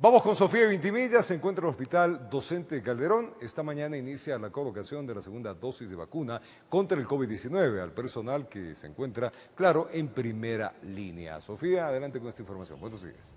Vamos con Sofía Vintimilla, se encuentra en el Hospital Docente de Calderón. Esta mañana inicia la colocación de la segunda dosis de vacuna contra el COVID-19 al personal que se encuentra, claro, en primera línea. Sofía, adelante con esta información. Buenos días.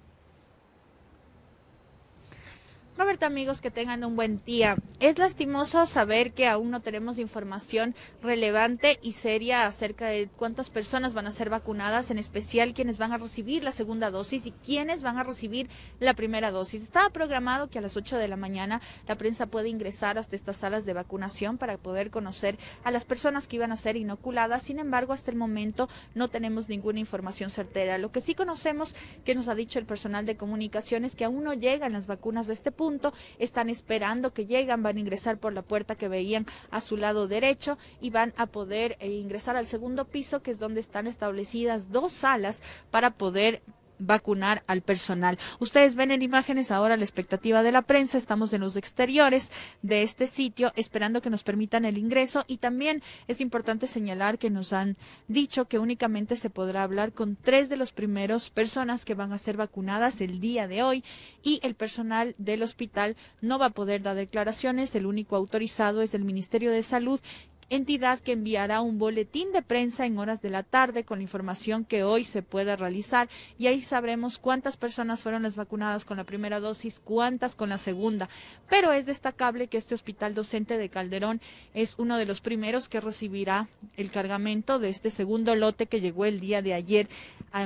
Roberto, amigos, que tengan un buen día. Es lastimoso saber que aún no tenemos información relevante y seria acerca de cuántas personas van a ser vacunadas, en especial quienes van a recibir la segunda dosis y quienes van a recibir la primera dosis. Estaba programado que a las 8 de la mañana la prensa pueda ingresar hasta estas salas de vacunación para poder conocer a las personas que iban a ser inoculadas. Sin embargo, hasta el momento no tenemos ninguna información certera. Lo que sí conocemos que nos ha dicho el personal de comunicaciones que aún no llegan las vacunas de este punto están esperando que lleguen, van a ingresar por la puerta que veían a su lado derecho y van a poder eh, ingresar al segundo piso, que es donde están establecidas dos salas para poder vacunar al personal. Ustedes ven en imágenes ahora la expectativa de la prensa. Estamos en los exteriores de este sitio esperando que nos permitan el ingreso y también es importante señalar que nos han dicho que únicamente se podrá hablar con tres de los primeros personas que van a ser vacunadas el día de hoy y el personal del hospital no va a poder dar declaraciones. El único autorizado es el Ministerio de Salud entidad que enviará un boletín de prensa en horas de la tarde con la información que hoy se puede realizar y ahí sabremos cuántas personas fueron las vacunadas con la primera dosis, cuántas con la segunda. Pero es destacable que este hospital docente de Calderón es uno de los primeros que recibirá el cargamento de este segundo lote que llegó el día de ayer,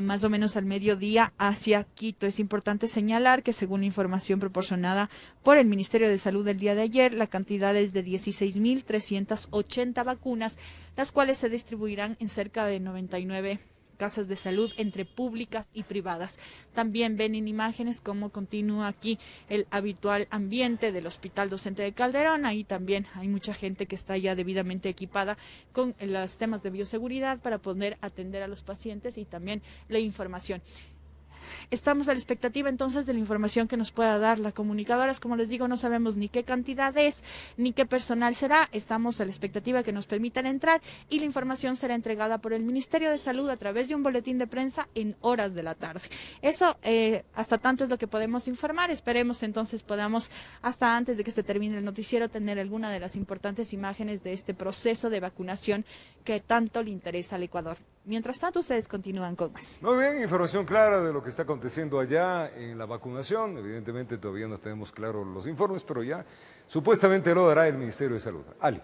más o menos al mediodía, hacia Quito. Es importante señalar que según información proporcionada por el Ministerio de Salud el día de ayer, la cantidad es de 16.380 vacunas, las cuales se distribuirán en cerca de 99 casas de salud entre públicas y privadas. También ven en imágenes cómo continúa aquí el habitual ambiente del Hospital Docente de Calderón. Ahí también hay mucha gente que está ya debidamente equipada con los temas de bioseguridad para poder atender a los pacientes y también la información. Estamos a la expectativa entonces de la información que nos pueda dar la comunicadora. Como les digo, no sabemos ni qué cantidad es, ni qué personal será. Estamos a la expectativa que nos permitan entrar y la información será entregada por el Ministerio de Salud a través de un boletín de prensa en horas de la tarde. Eso eh, hasta tanto es lo que podemos informar. Esperemos entonces podamos, hasta antes de que se termine el noticiero, tener alguna de las importantes imágenes de este proceso de vacunación que tanto le interesa al Ecuador. Mientras tanto, ustedes continúan con más. Muy bien, información clara de lo que está aconteciendo allá en la vacunación. Evidentemente todavía no tenemos claros los informes, pero ya supuestamente lo dará el Ministerio de Salud. Ali.